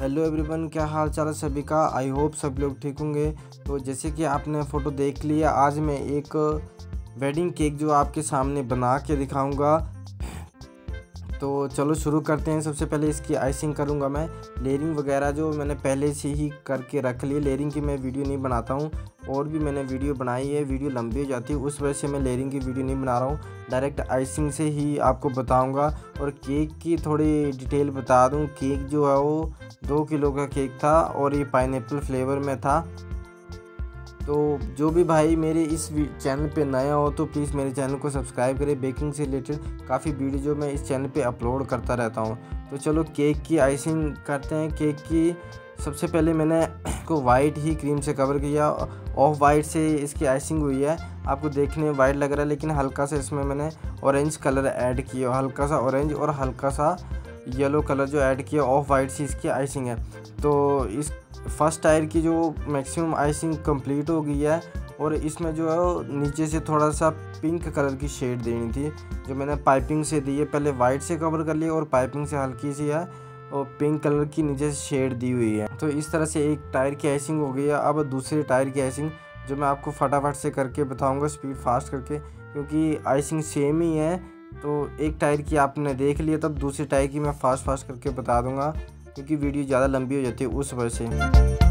Hello everyone क्या हाल चाल है सभी का? आई होप सब लोग ठीक होंगे। तो जैसे कि आपने फ़ोटो देख लिया, आज मैं एक वेडिंग केक जो आपके सामने बना के दिखाऊँगा। तो चलो शुरू करते हैं। सबसे पहले इसकी आइसिंग करूँगा मैं। लेयरिंग वगैरह जो मैंने पहले से ही करके रख ली। लेयरिंग की मैं वीडियो नहीं बनाता हूँ। और भी मैंने वीडियो बनाई है। वीडियो लंबी हो जाती है। उस वजह से मैं लेयरिंग की वीडियो नहीं बना रहा हूँ। डायरेक्ट आइसिंग से ही आपको बताऊँगा। और केक की थोड़ी डिटेल बता दूँ। केक जो है वो दो किलो का केक था। और ये पाइन फ्लेवर में था। तो जो भी भाई मेरे इस चैनल पे नया हो तो प्लीज़ मेरे चैनल को सब्सक्राइब करें। बेकिंग से रिलेटेड काफ़ी वीडियो मैं इस चैनल पे अपलोड करता रहता हूँ। तो चलो केक की आइसिंग करते हैं। केक की सबसे पहले मैंने को वाइट ही क्रीम से कवर किया। ऑफ़ वाइट से इसकी आइसिंग हुई है। आपको देखने में वाइट लग रहा है, लेकिन हल्का सा इसमें मैंने ऑरेंज कलर ऐड किया। हल्का सा ऑरेंज और हल्का सा येलो कलर जो ऐड किया। ऑफ़ वाइट से इसकी आइसिंग है। तो इस फ़र्स्ट टायर की जो मैक्सिमम आइसिंग कंप्लीट हो गई है और इसमें जो है नीचे से थोड़ा सा पिंक कलर की शेड देनी थी। जो मैंने पाइपिंग से दी है, पहले वाइट से कवर कर लिया और पाइपिंग से हल्की सी है और पिंक कलर की नीचे से शेड दी हुई है। तो इस तरह से एक टायर की आइसिंग हो गई है। अब दूसरे टायर की आइसिंग जो मैं आपको फटाफट से करके बताऊँगा, स्पीड फास्ट करके, क्योंकि आइसिंग सेम ही है। तो एक टायर की आपने देख लिया तब दूसरे टायर की मैं फास्ट फास्ट करके बता दूँगा। क्योंकि वीडियो ज़्यादा लंबी हो जाती है उस वजह से।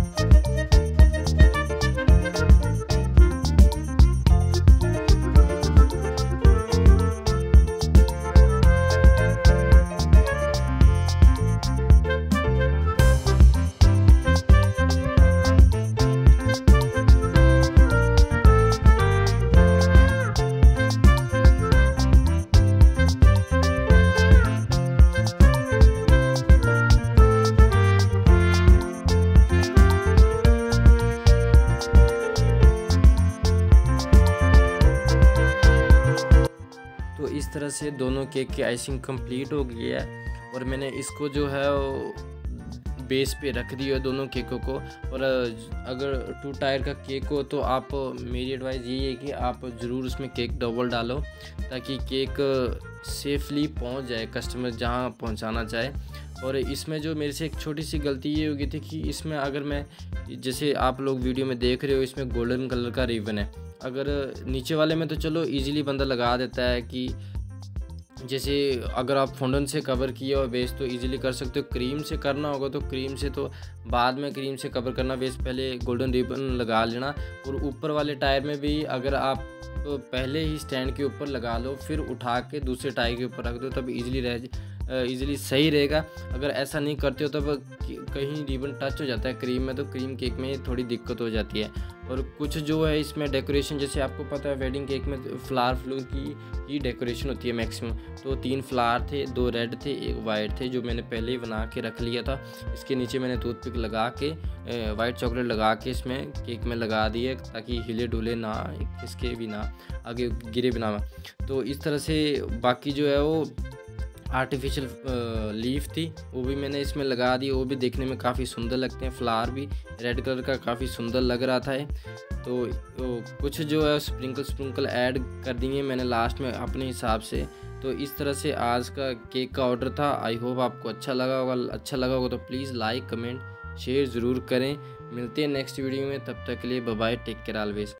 इस तरह से दोनों केक की आइसिंग कंप्लीट हो गई है और मैंने इसको जो है बेस पे रख दिया है दोनों केकों को और अगर टू टायर का केक हो तो आप मेरी एडवाइस यही है कि आप ज़रूर उसमें केक डबल डालो ताकि केक सेफली पहुँच जाए कस्टमर जहाँ पहुंचाना चाहे। और इसमें जो मेरे से एक छोटी सी गलती ये हो गई थी कि इसमें अगर मैं, जैसे आप लोग वीडियो में देख रहे हो, इसमें गोल्डन कलर का रिबन है। अगर नीचे वाले में तो चलो इजीली बंदा लगा देता है कि, जैसे अगर आप फोंडन से कवर किया हो बेस तो इजीली कर सकते हो। क्रीम से करना होगा तो क्रीम से तो बाद में क्रीम से कवर करना। बेस पहले गोल्डन रिबन लगा लेना और ऊपर वाले टायर में भी अगर आप तो पहले ही स्टैंड के ऊपर लगा लो, फिर उठा के दूसरे टायर के ऊपर रख दो, तब इजीली रह इजीली सही रहेगा। अगर ऐसा नहीं करते हो तो कहीं रिबन टच हो जाता है क्रीम में तो क्रीम केक में थोड़ी दिक्कत हो जाती है। और कुछ जो है इसमें डेकोरेशन जैसे आपको पता है वेडिंग केक में फ्लावर फ्लू की ही डेकोरेशन होती है मैक्सिमम तो तीन फ्लावर थे, दो रेड थे, एक वाइट थे, जो मैंने पहले ही बना के रख लिया था। इसके नीचे मैंने टूथपिक लगा के वाइट चॉकलेट लगा के इसमें केक में लगा दिए ताकि हिले डुले ना, इसके भी ना आगे गिरे बिना। तो इस तरह से बाकी जो है वो आर्टिफिशियल लीफ थी वो भी मैंने इसमें लगा दी वो भी देखने में काफ़ी सुंदर लगते हैं फ्लावर भी रेड कलर का काफ़ी सुंदर लग रहा था तो, तो कुछ जो है स्प्रिंकल स्प्रिंकल ऐड कर दिए मैंने लास्ट में अपने हिसाब से। तो इस तरह से आज का केक का ऑर्डर था। आई होप आपको अच्छा लगा होगा अच्छा लगा होगा तो प्लीज़ लाइक कमेंट शेयर ज़रूर करें। मिलते हैं नेक्स्ट वीडियो में तब तक के लिए बाय टेक केयर ऑलवेज